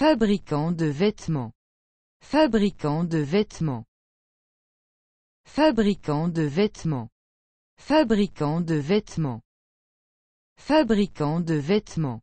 Fabricant de vêtements. Fabricant de vêtements. Fabricant de vêtements. Fabricant de vêtements. Fabricant de vêtements.